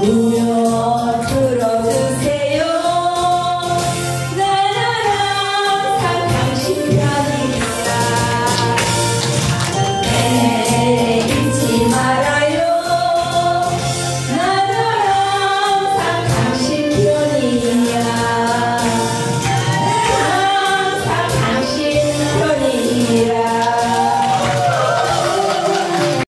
姑娘